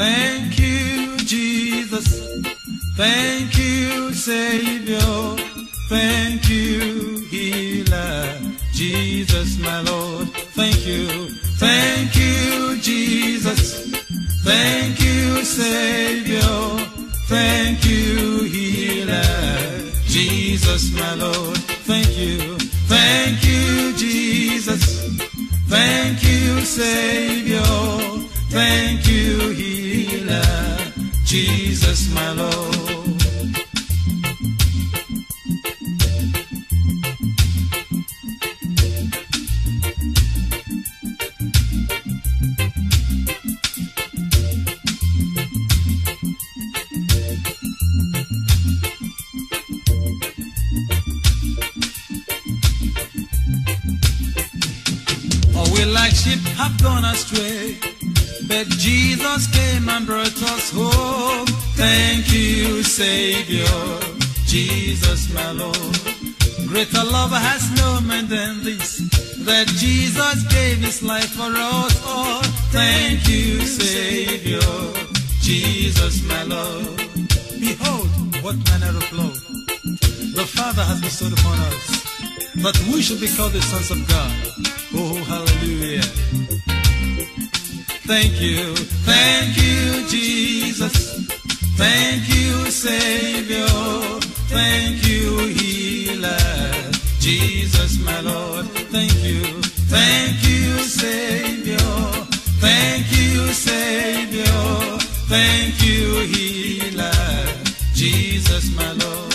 Thank you, Jesus. Thank you, Savior. Thank you, Healer. Jesus, my Lord. Thank you. Thank you, Jesus. Thank you, Savior. Thank you, Healer. Jesus, my Lord. Thank you. Thank you, Jesus. Thank you, Savior. Thank you, Healer. Jesus, my Lord. Or sheep have gone astray. But Jesus came and brought us home. Thank you, Savior. Jesus, my Lord. Greater love has no man than this. That Jesus gave his life for us all. Thank you, Savior. Jesus, my Lord. Behold, what manner of love the Father has bestowed upon us, that we should be called the sons of God. Oh, hallelujah. Thank you, thank you, Jesus. Thank you, Savior. Thank you, Healer. Jesus, my Lord. Thank you, thank you, Savior. Thank you, Savior. Thank you, Healer. Jesus, my Lord.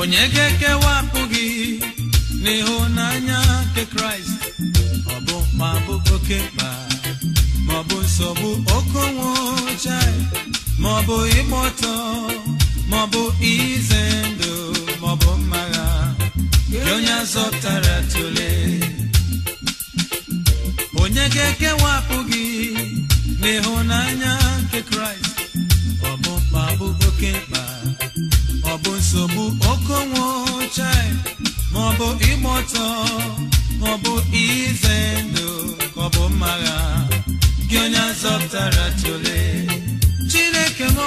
Onye ga-ekewapụ gị n'ịhụnanya nke kraịst ọ bụ oke mkpa ma nsogbu oke ọ bụ ịgba ọtọ ma ọ bụ ize ndụ ma ọ bụ onye azọpụtara tụle. Onye ga-ekewapụ gị n'ịhụnanya nke kraịst ọ bụ ma oke mkpa ọ bụ nsogbu oke nwụchai ma ọ bụ ịgba ọtọ ma ọ bụ ize ndụ ka ọ bụ mmagha. Gị onye azọpụtara tụle chineke m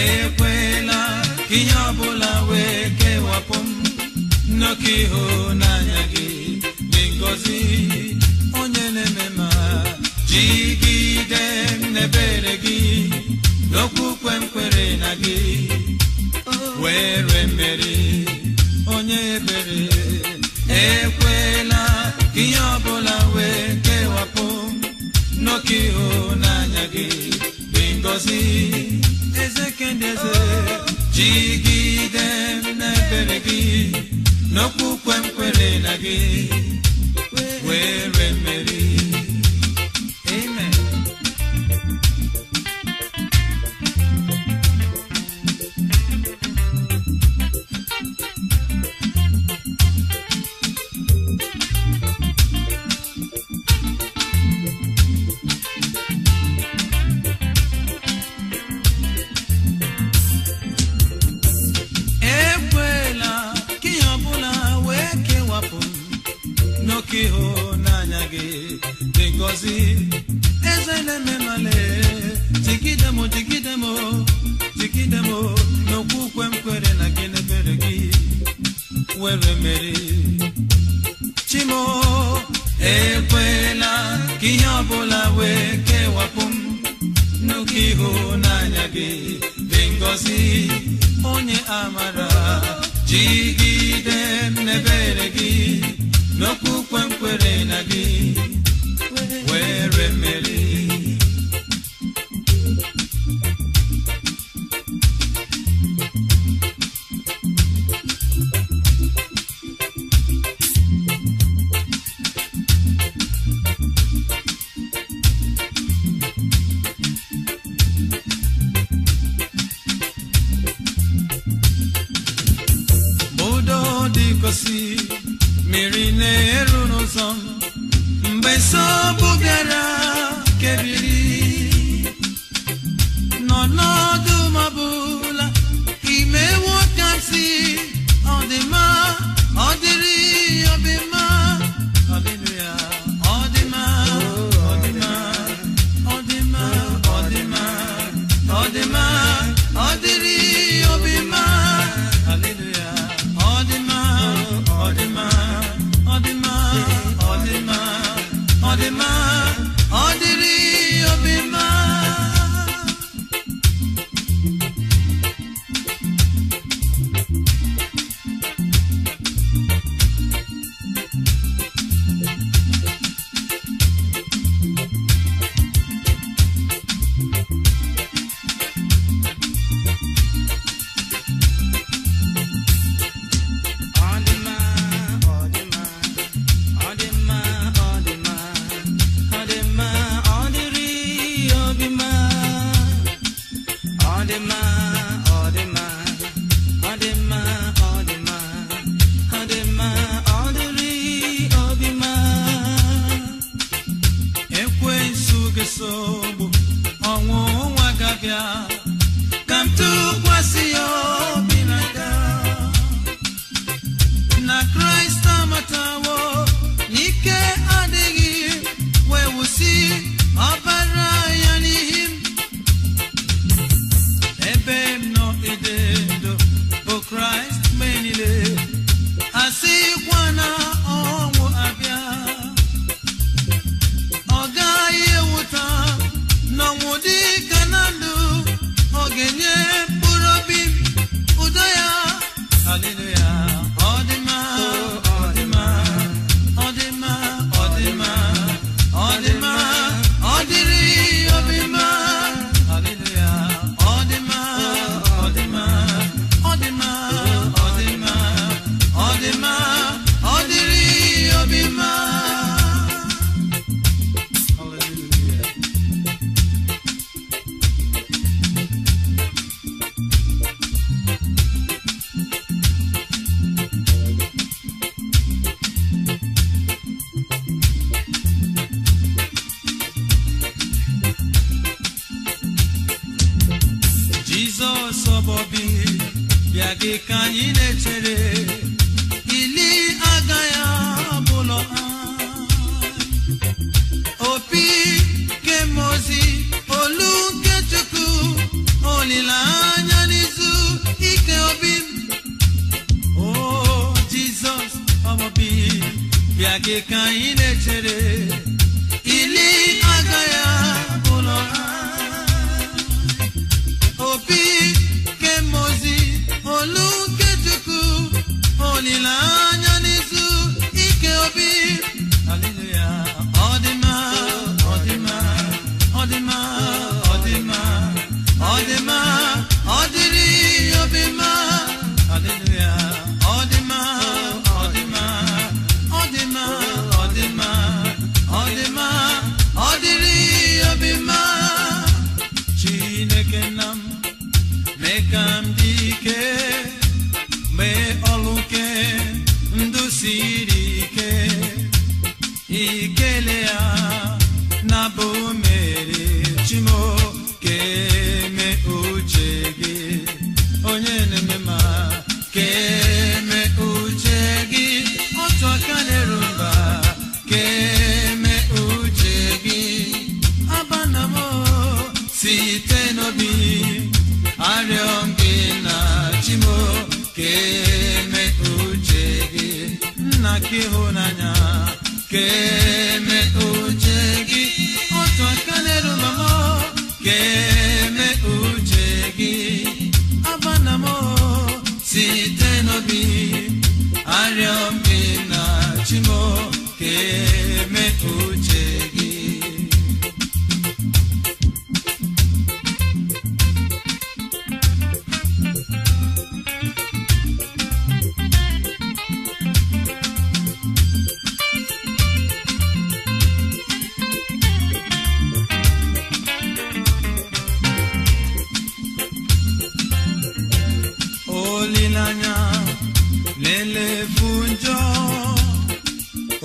ekwela ka ihe ọbụla wee kewapụ m. Nnọkọ ịhụnanya gị dị ngọzi onye na-eme ma jigide m n'ebere gị. N'okwukwe m na gị were mmeri onye ebere ekwela ihe ọbụla wee kewapụ. N'oke ịhụnanya gị dị ngọzi. Eze kendị eze jigide m n'ebere gị. N'okwukwe m kwere na gị were mmeri onye amara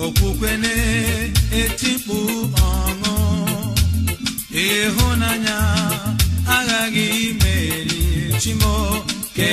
okwukwe na-etikpu ọṅụ ịhụnanya aghaghị imeri chimo ka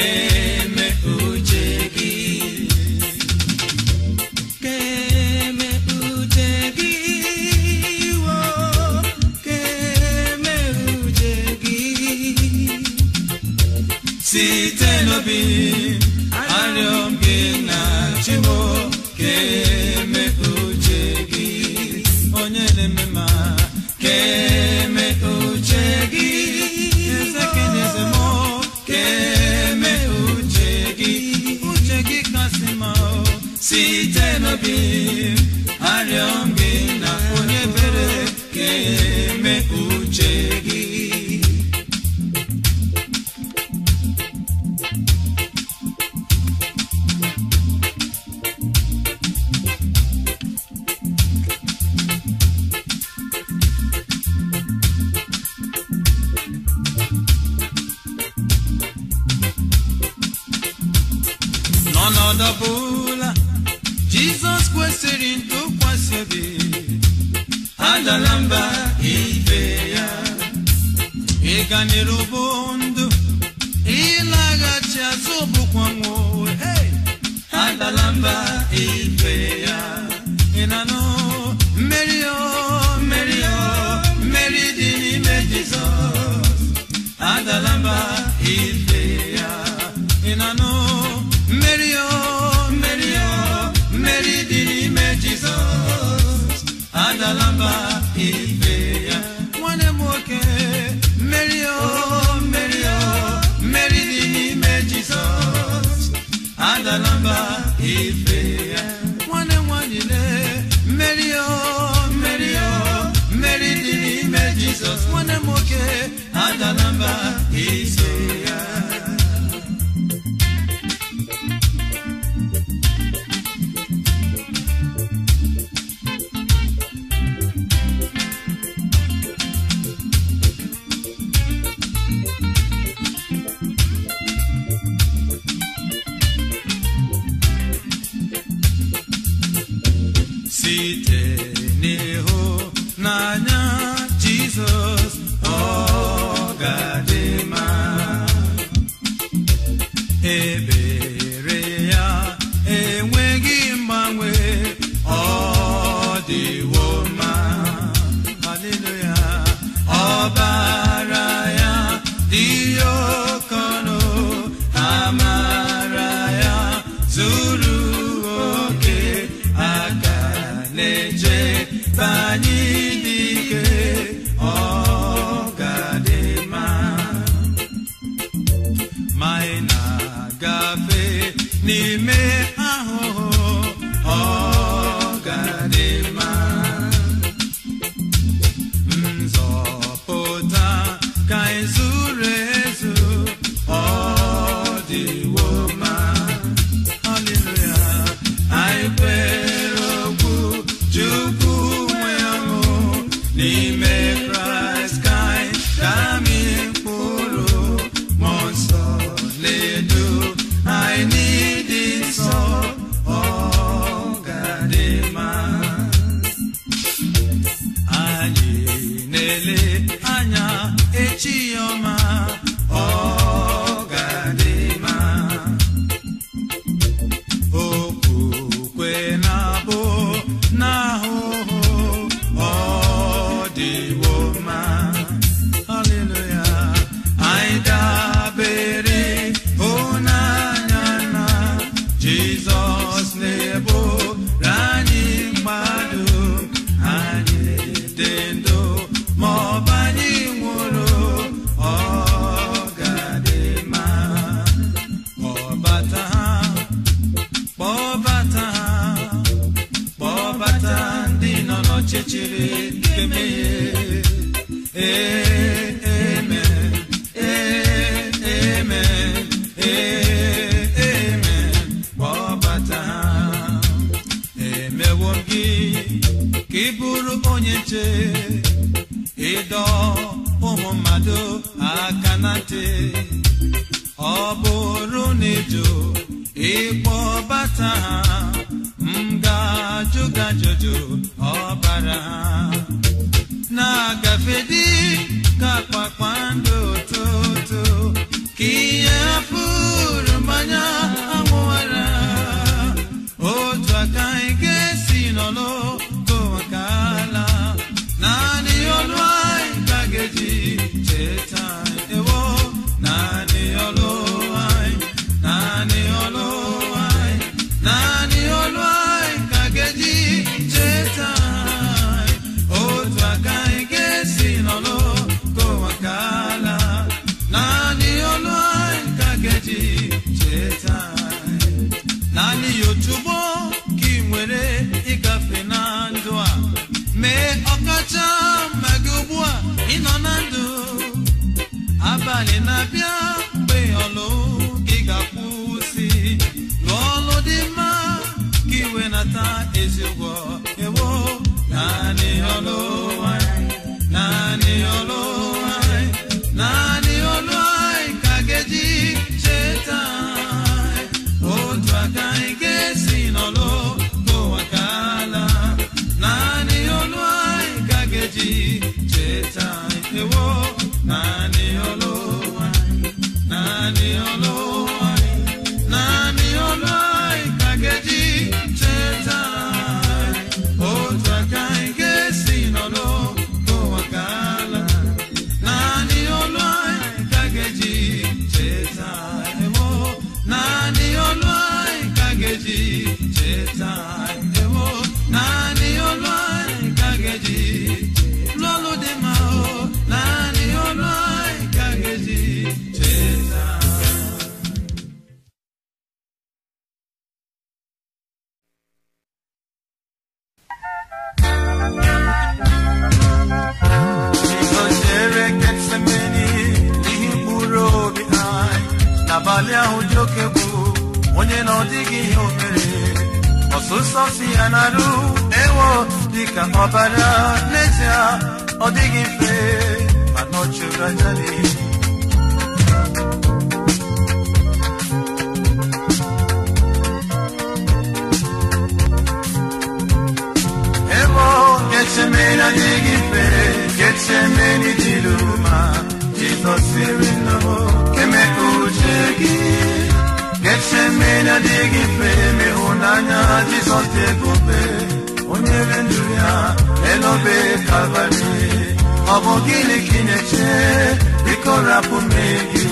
دیگی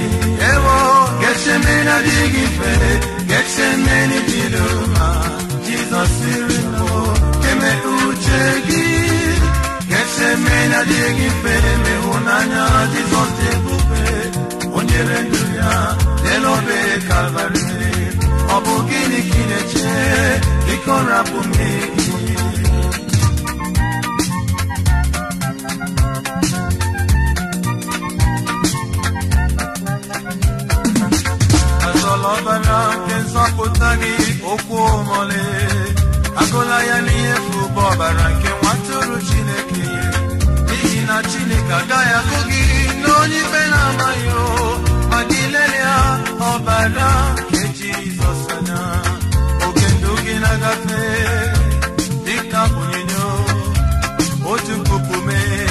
ایوا گچه مینا دیگی فره گچه منی دیلوما جیزا سیرمو که می اوچگی گچه مینا دیگی فره می اونانیا جیزا سیرمو به اونیره دنیا دلو به کالواری آبوگینی کینچه دیکن راپو میگی ọbara nke nzọpụta gị okwu omole agụla ya n'ihe fụ bụ ọbara nke nwatụrụ chineke. N'ihi na chineke agaghị akụ gị n'onye ikpe na-amaghị o ma gị ya ọbara nke jizọs anya oke ndụ gị na-agafe dịka onyinyo otu puku mee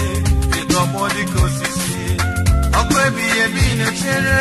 ịtọgbọ dịka osisi ọkụ ebighị ebi na-echere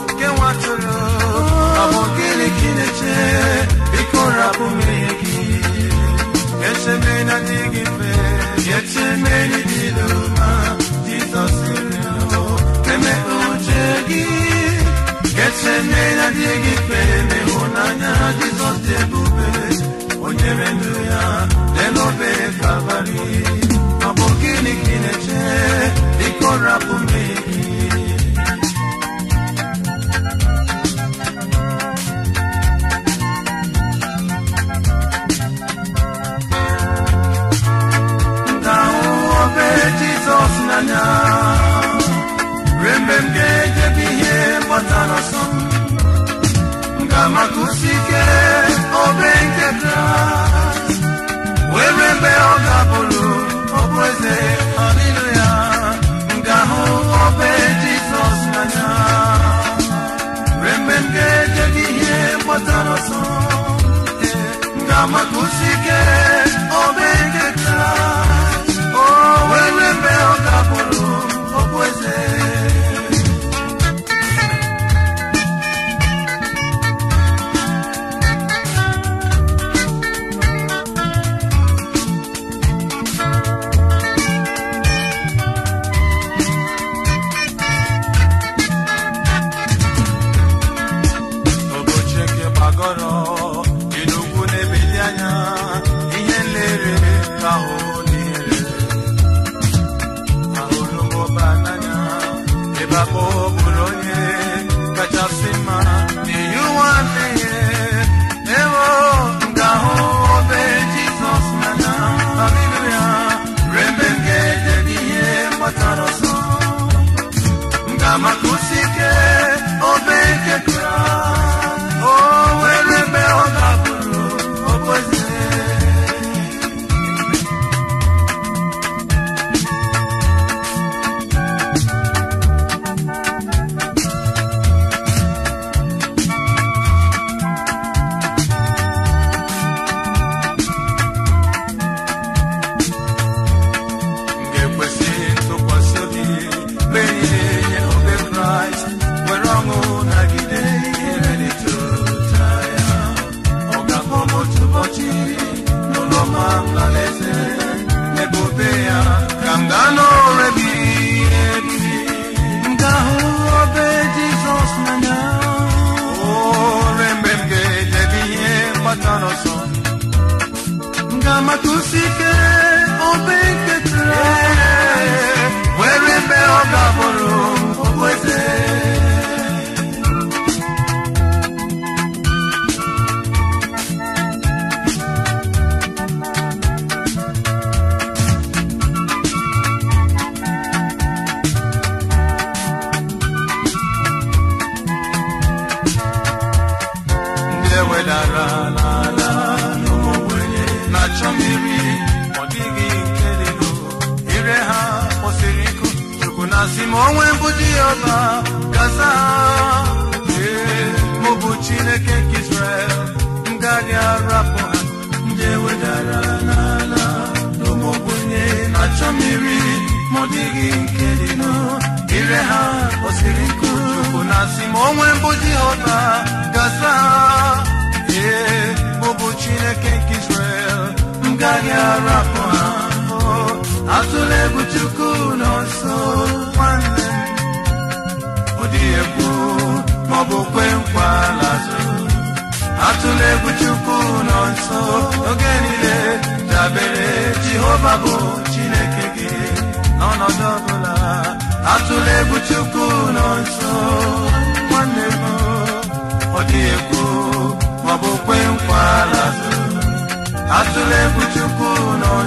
amokele kineche ikora pumeki yeche mena digipe yeche meni diluma jesus kineche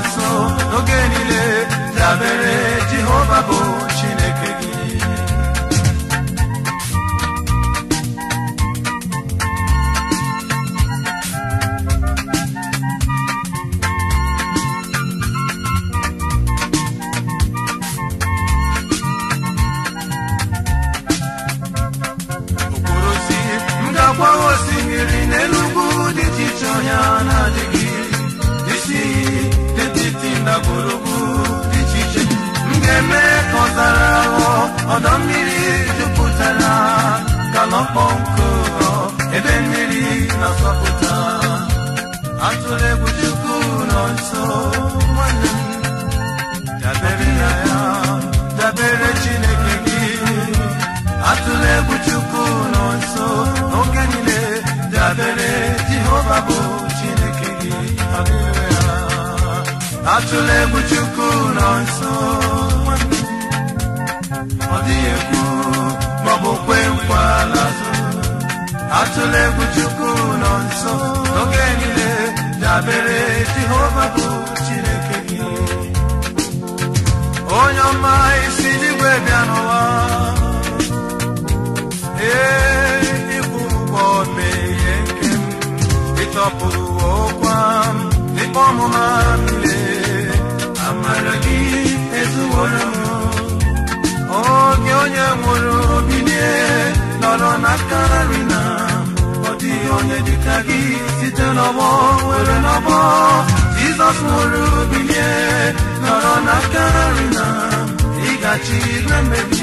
nọ nso n'oge niile dabere jehova ọdọ mmiri jupụtara ka n'ọkpọ nkụ ebe mmiri na-asọpụta atụla egwu chukwu nọ nso ya dabere chineke gị atụla egwu chukwu nọ nso oge niile dabere jehova bụ chineke gị atụla egwu chukwu maọbụ kwe nkwa lazụ atụla egwu chukwu nọ nso n'oge isi oge onye nwụrụ bilie nọrọ n'aka nri na ọ dịghị onye dịka gị site n'ọgbọ were n'ọgbọ jizọs nwụrụ bilie nọrọ n'aka nri na ịgachi igwe mmebi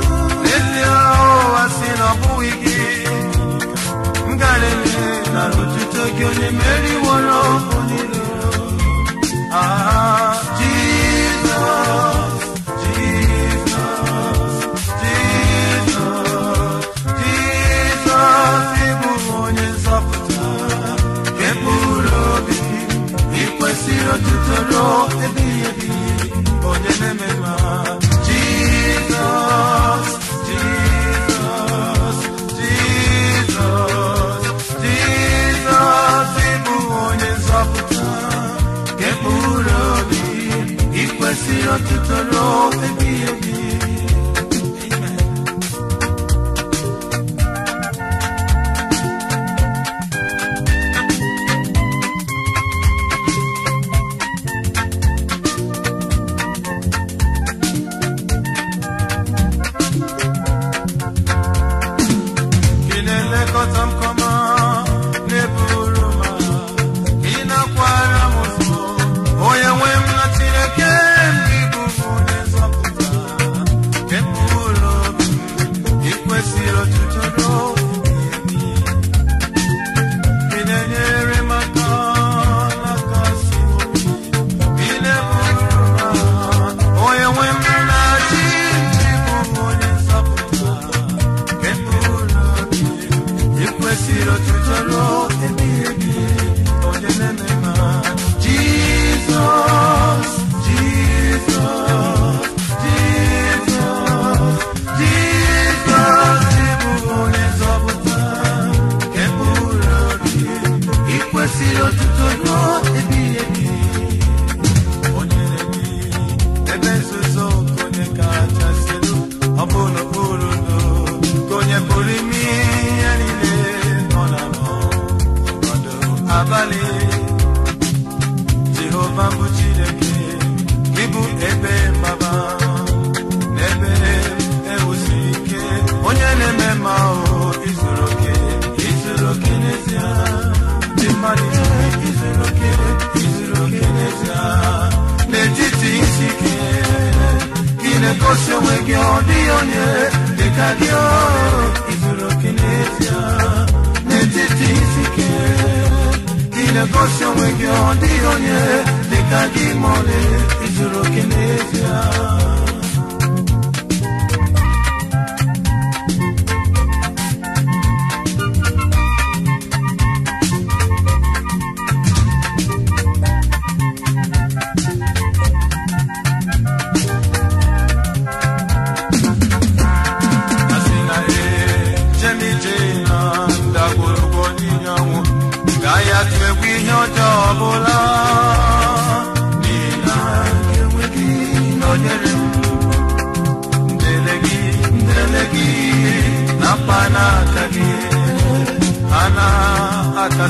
Ah, Jesus, Jesus, Jesus, Jesus, ebi Jesus, Jesus, ị kwesịrị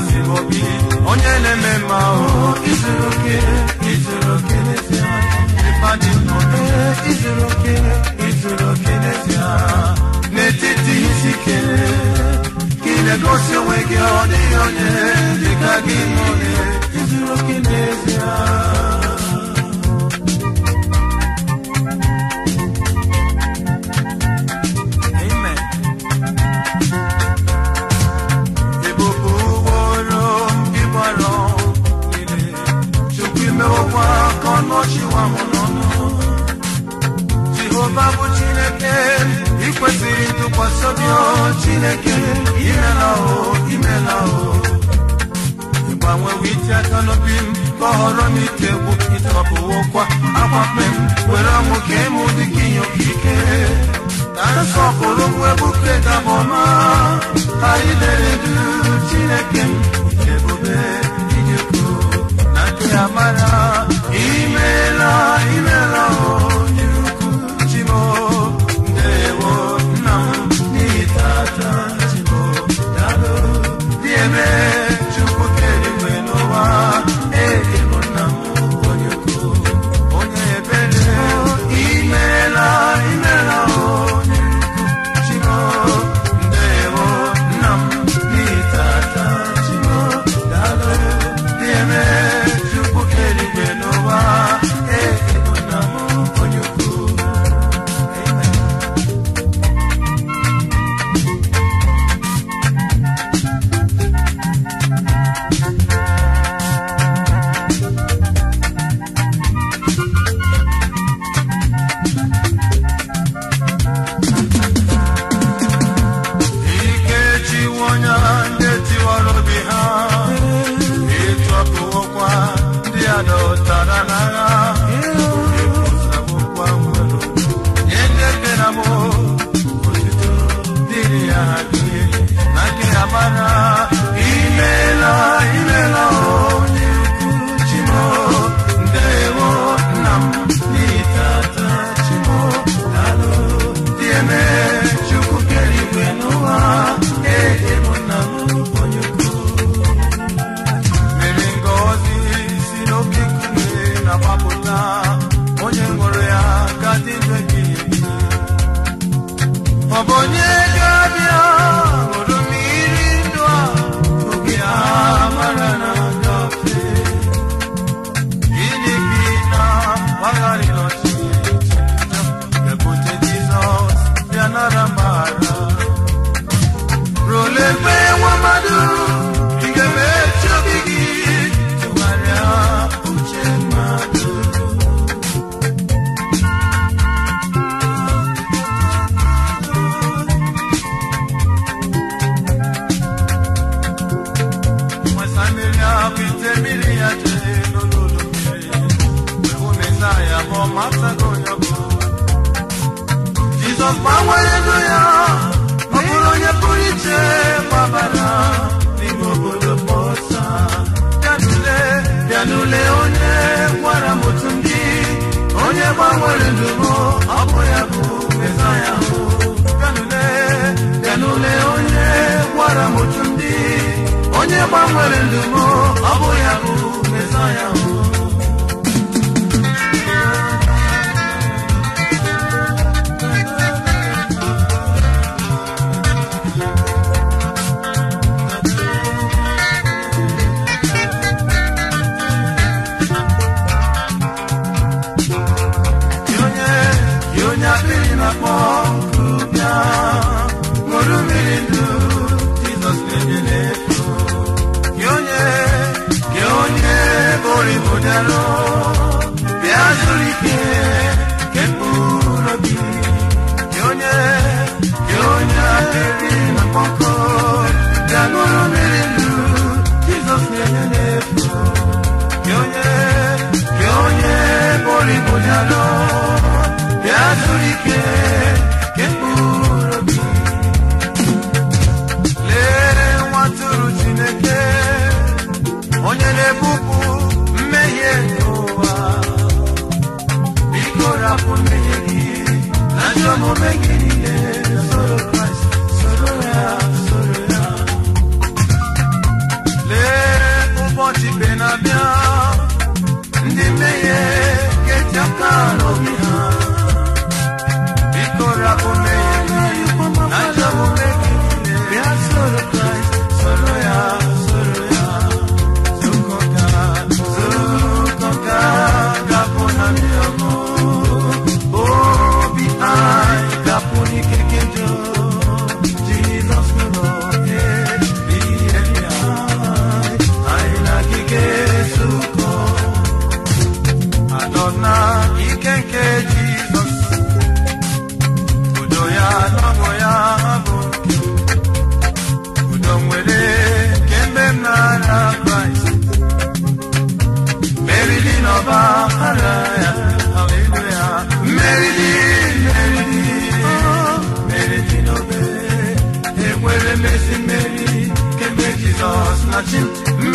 zuru oke onye na-eme mma ahụ izuru oke izuru oke n'ezie ịkpadị nnọdụ izuru oke izuru oke n'ezie n'etiti isi dịka gị n'onye izuru oke ị kwesịrị imela imela imela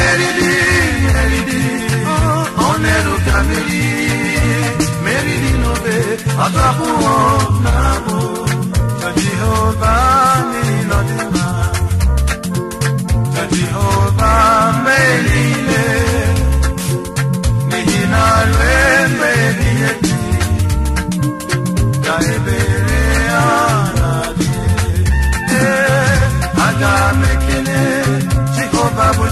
Meridi, meridi, oneru kamiri Meridi nobe, atrapu namu Jehovah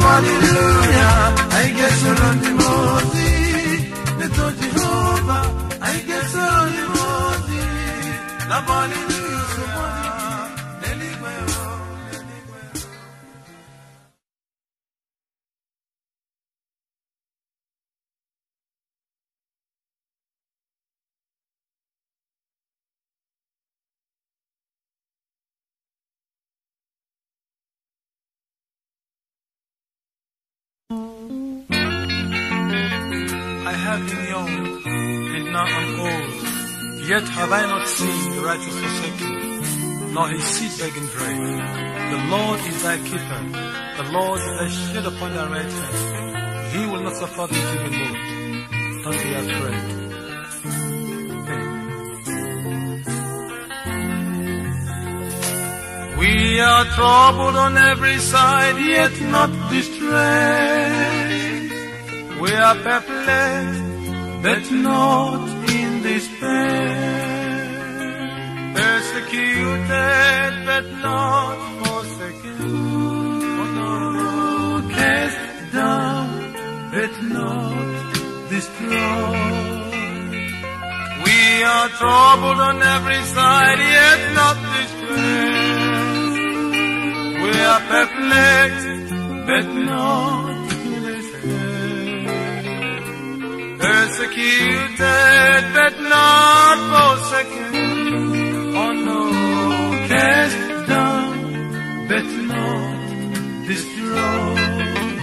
na-abụ haleluya anyị ga-esoro ndị mmụọ ozi n'eto jehova anyị ga-esoro ndị mmụọ ozi na-abụ haleluya Young, and now I'm old. Yet have I not seen the righteous forsaken, nor his seed begging bread. The Lord is thy keeper. The Lord is thy shade upon thy right hand. He will not suffer thee to be moved. Don't be afraid. We are troubled on every side, yet not distressed. We are perplexed, but not in despair. Persecuted, but not forsaken. Cast down, but not destroyed. We are troubled on every side, yet not distressed. We are perplexed, but not Persecuted, but not forsaken. Oh no, cast down, but not destroyed.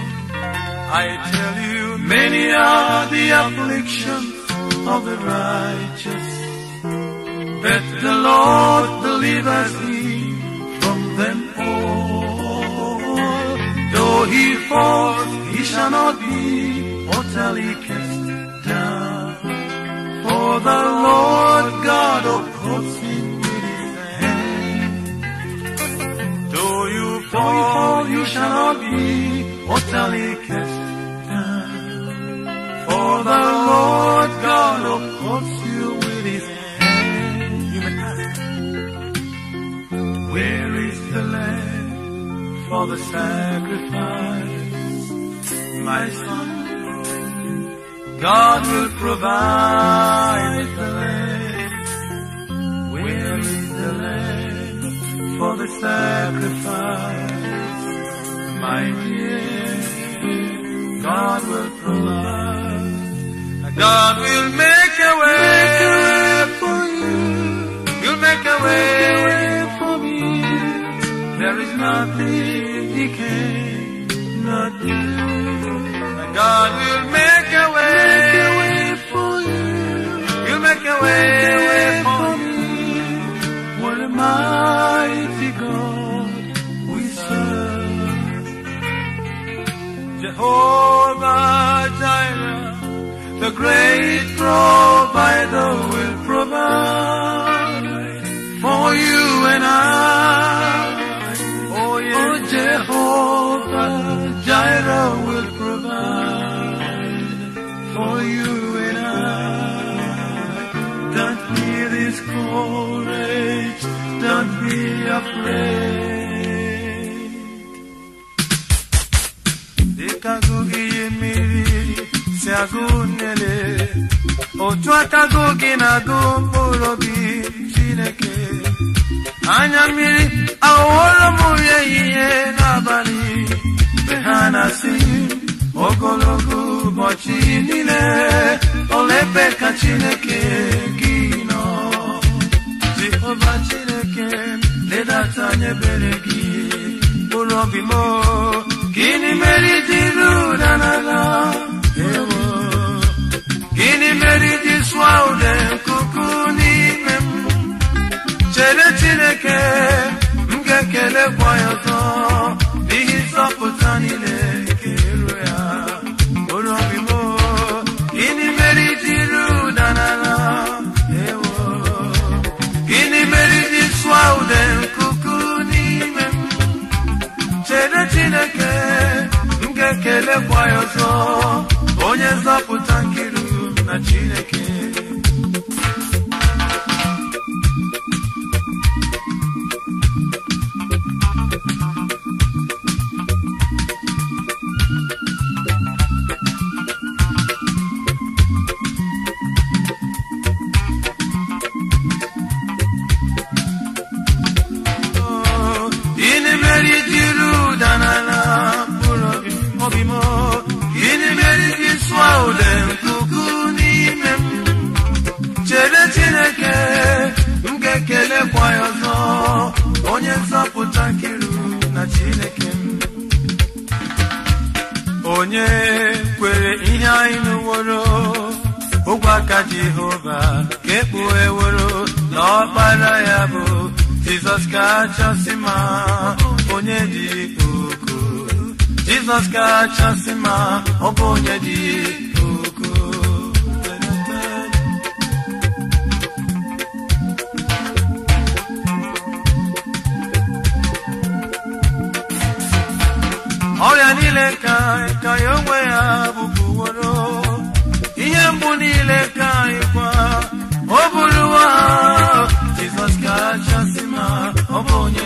I tell you, many are the afflictions of the righteous, but the Lord delivers thee from them all. Though he falls, he shall not be utterly. For the Lord God upholds him with his hand. Though you fall, you shall not be utterly cast down. For the Lord God upholds you with his hand. Where is the lamb for the sacrifice? My son, God will provide the lamb. Where is the lamb for the sacrifice? My dear, God will provide. God will make a way for you. You'll make a way for me. There is nothing He cannot do. God will make Make for me. What a mighty God we serve. Jehovah Jireh, the great provider will provide for you and I. Oh, yes. oh Jehovah Jireh afraid. Si agụ nnele, otu aka gị na-agụ mkpụrụ obi Chineke. Anya mmiri aghọworo m ya ihe n'abalị ha na-asị ogologo ụbọchị niile olebe ka Chineke gị nọ. Jehova ledata anya ebere gị mkpụrụ obi m gịnị mere iji ruda n'ala ewo gịnị mere iji sụọ ude nkuku n'ime m chere chineke m ga-ekelekwa ya ọzọ ga-ekelekwa ya ọzọ onye nzọpụta nkiru na chineke. Onye kwere ihe anyị nụworo ụgwọ aka jehova ka ekpugheworo na ọkpara ya bụ jizọs kachasị ma onye dị ukwuu. Jizọs kachasị ma ọ bụ onye dị ọrịa niile ka ka ya onwe ya bụpụworo ihe mgbu niile ka jizọs kachasị ma ọ bụ onye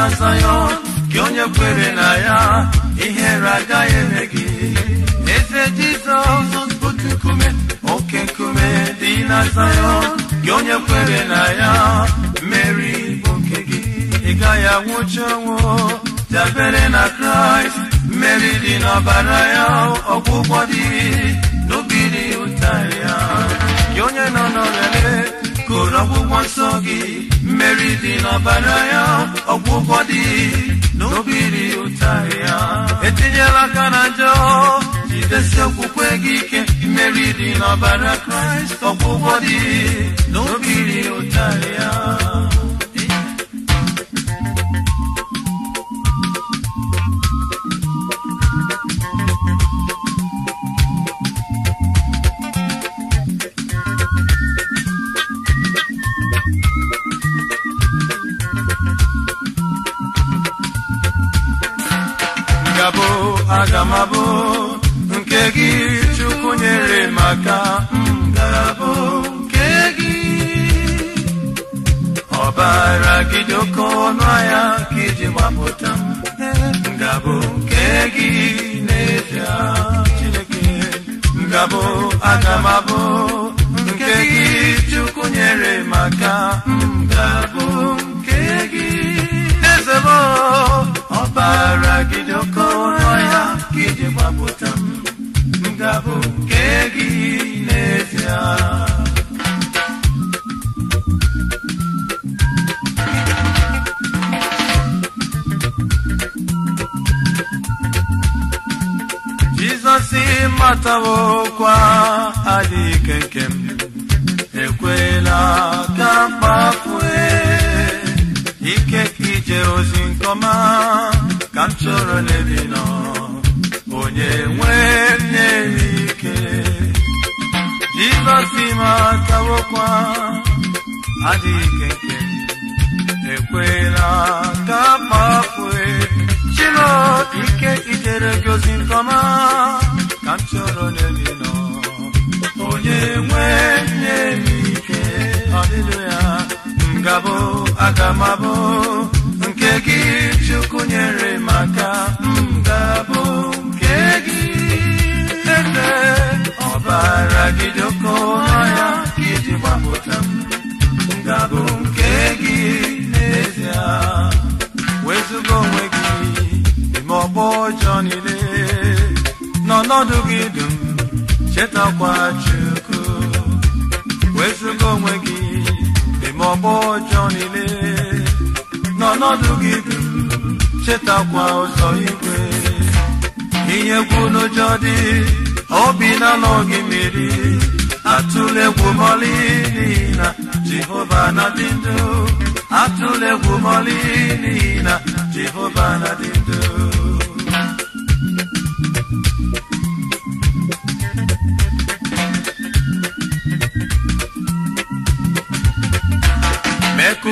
na Zayọn gị onye kwere na ya ihere agaghị eme gị. Eze Jizọs otu nkume oke nkume dị na Zayọn gị onye kwere na ya mmeri bụ nke gị. Ị gaghị anwụchi ọnwụ dabere na Kraịst mmeri dị n'ọbara ya ọgwụgwọ dị dị n'ọbara ya ọgwụgwọ dị n'obiri ụta ya aka na njọ jidesi okwukwe gị ike mmeri dị kraịst n'obiri ya aga m abụ nke gị chukwu nyere maka ngabụ nke gị ọbara gị dị ọnụ ahịa ka iji gbapụta m nke gị n'ezie chineke m abụ nke gị chukwu nyere maka ngabụ. Nke gị eze m ọbara gị dị matawokwa adịghị ike nke ekwela ka mkpafue ike ka ozi nkọma ka m chọrọ n'ebi nọ onye nwe m ike. Jizọs matawokwa adịghị ike nke m ekwela ka kpafue chino ike ijere gị ozi nke aga m abụ nke gị chukwu nyere maka ngabụ nke gị eze ọbara gị doko n'ọya iji gbapụta m. Ngabụ nke gị n'ezie wezụga onwe gị ime ọgbọ ọjọọ niile. N'ọnọdụ gị dum chetakwa chukwu. Wezụga onwe gị ọgbọ ọjọọ niile n'ọnọdụ gị chetakwa ụzọ igwe. Ihe egwu n'ụjọ dị obi na-anọ gị mmiri atụla egwu mọlị n'ihi na jehova na-adị ndụ atụla mọlị na jehova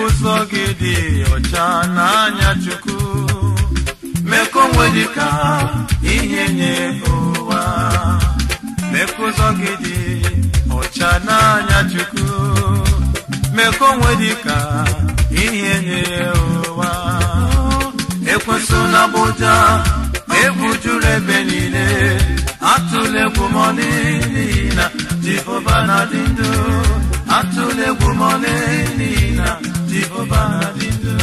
ụzọ gị dị ọcha n'anya chukwu. Mee ka onwe dị ka ihe nye ụwa. Ụzọ gị dị ọcha n'anya chukwu. Mee ka onwe dị ka ihe nye ụwa. Ekwesị na bụja egwu juru ebe niile. Atụla egwu n'ihi na jehova na-adị ndụ atụla egwu mọlị n'ihi na jehova na-adị ndụ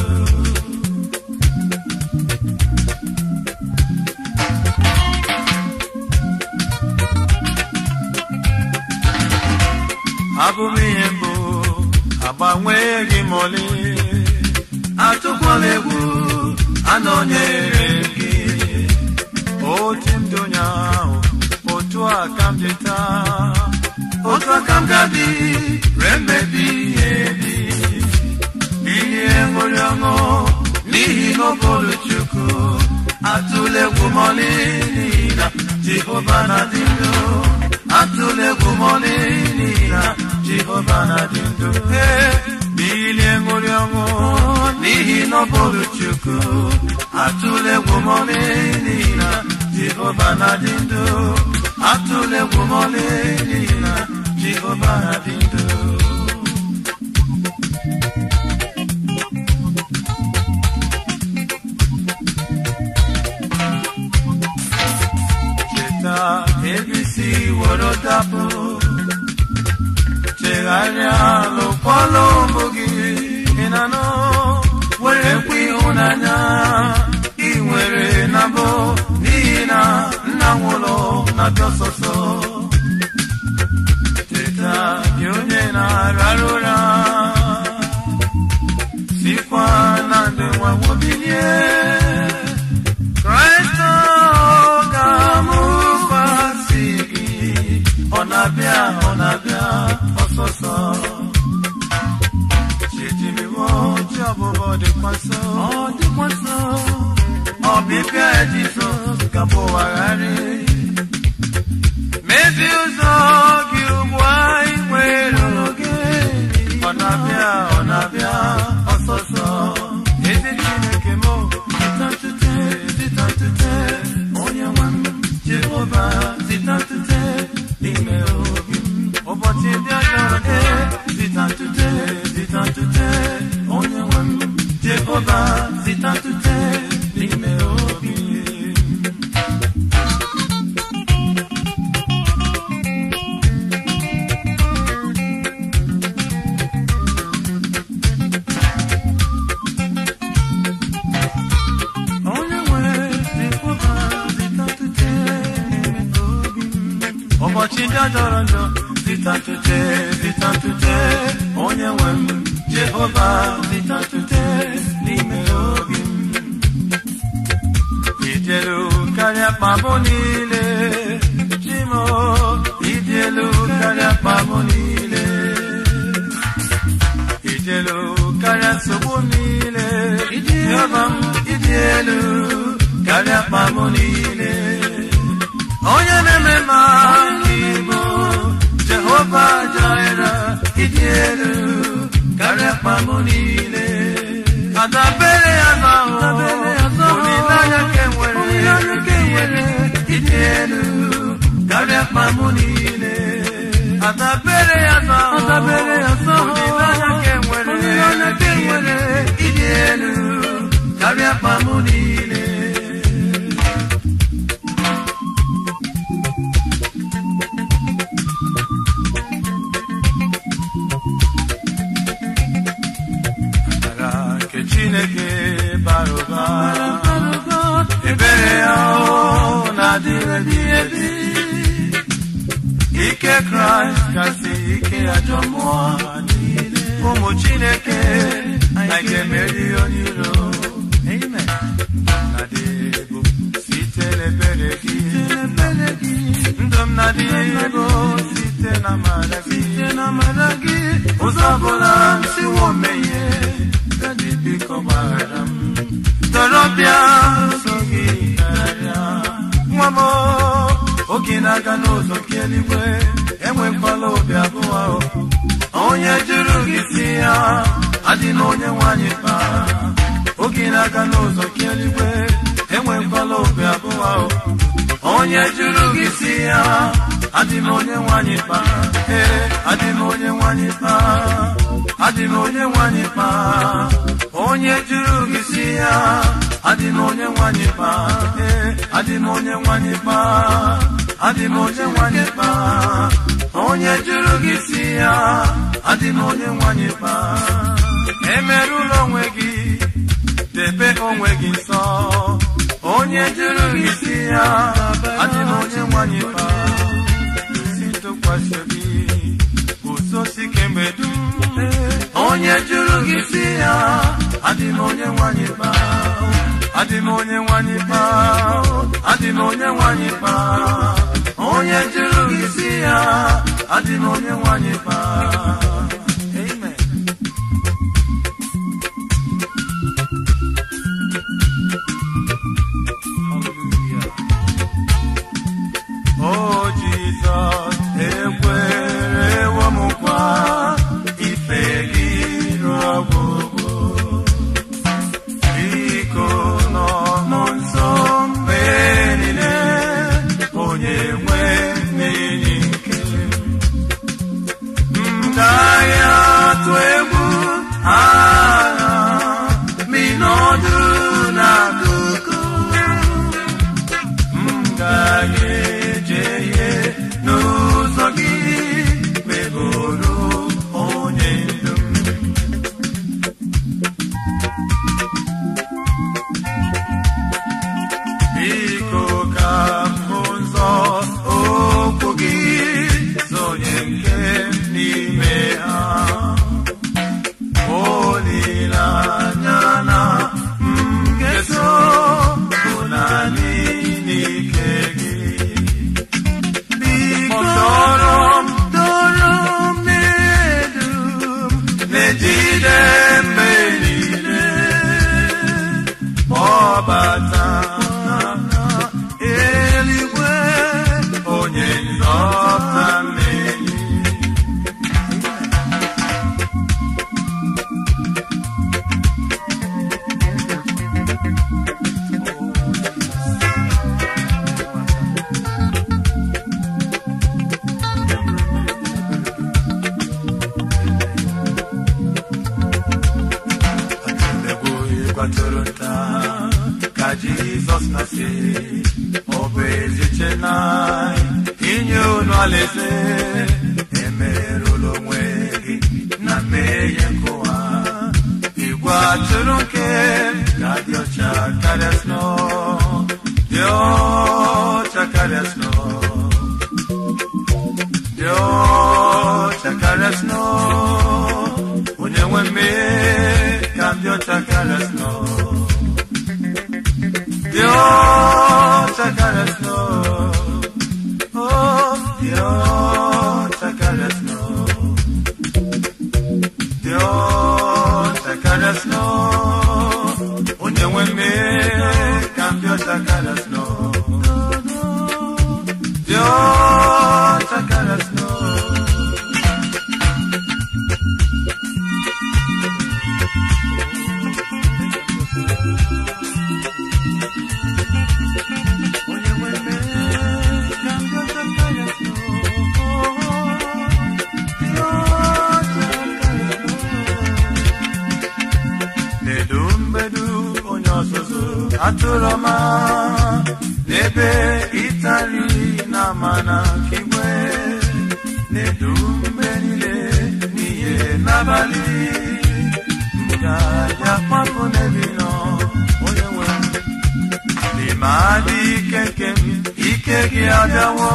abụ m ihe mbụ agbanweghị m ole atụkwala egwu anọnyere gị. Otu ndị onye ahụ otu a ka m dị taa. Otu a ka m ga-adị ree mmebi ihe dị ihe ṅụrị ọṅụ n'ihi n'okporo chukwu atụla egwu n'ihi na jehova ndụ atụla egwu n'ihi na jehova ndụ bilie ṅụrị ọṅụ n'ihi n'okporo chukwu atụla egwu n'ihi na jehova ndụ atụla egwu n'ihi na jehova na-adị ndụ cheta ebisi were dapụ chegharịa lụkwala ụmụ gị ị na-anụ were kwe ịhụnanya na na ụra sikwa na ndị nwa nwobilie Kraịst ga-amụkwasị gị ọ na-abịa ọ na-abịa ọsọsọ chijimiwo ji ọbụbọ dịkwa nso ọ dịkwa nso ọbịbịa Jizọs ga-abụwagharị mezi ụzọ gị Jehova zitantute karịa mkpa m niile adabere ya n'ahụ olileanya ka enwere ịdị elu karịa mkpa ebi ike kraịst kasị ike ajọ mmụọ ụmụ chineke anyị ga-emeri onye iro Amen. na-adị ego site n'ebere gị ndụ m na-adị ego site na amara gị ụzọ ọbụla torobịa na-aga n'ụzọ nke eluigwe enwekwala obi abụọ. Onye jụrụ gị si ya adị na onye nwanyị kpa oge na-aga n'ụzọ nke eluigwe enwekwala obi abụọ. Onye jụrụ gị si ya adị m onye nwanyị kpa ee adị m onye nwanyị kpa adị onye nwanyị kpa onye jụrụ gị si ya adị onye nwanyị kpa ee adị m onye nwanyị kpa adị m onye nwanyị kpa onye jụrụ gị si ya adị m onye nwanyị kpa emerụla onwe gị debe onwe gị nsọ onye jụrụ gị si ya adị m onye nwanyị kpa si tụkwasị obi guzosi kemgbe dum. Onye jụrụ gị si ya adị m onye nwanyị kpa adị m onye nwanyị kpa adị m onye nwanyị kpa onye jụrụ gị si ya adị m onye nwanyị kpa keki ajawo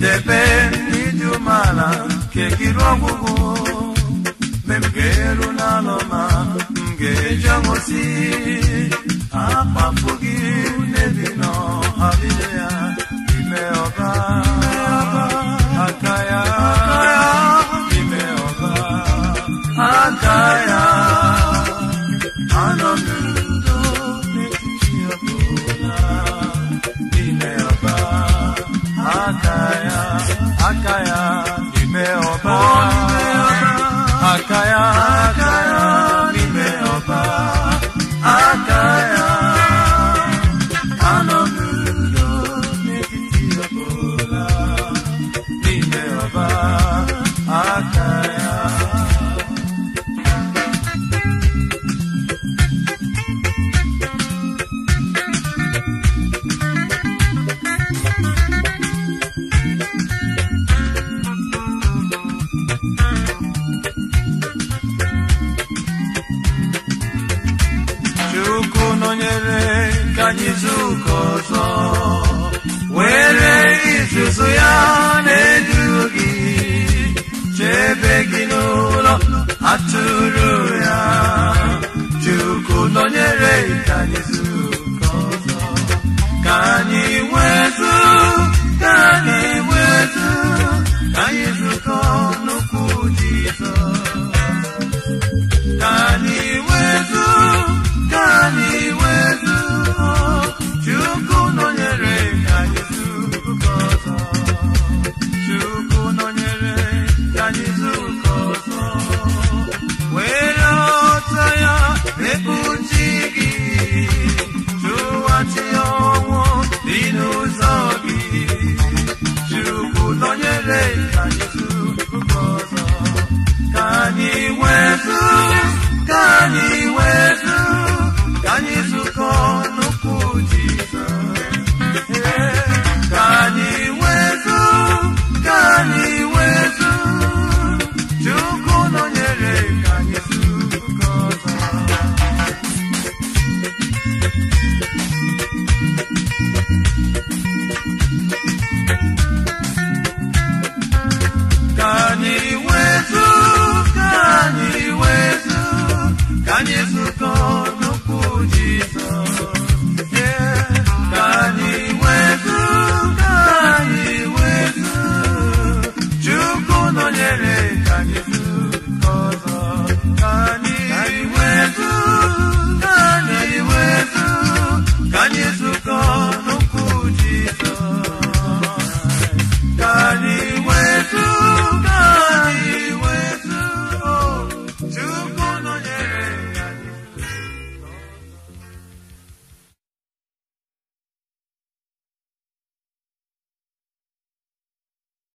tepeni jumala kekirwa gugu memgeru naloma mgejangosi apafugi gị n'ụlọ atụrụ ya Chukwu nọnyere ka anyị zukọ ọzọ. Ka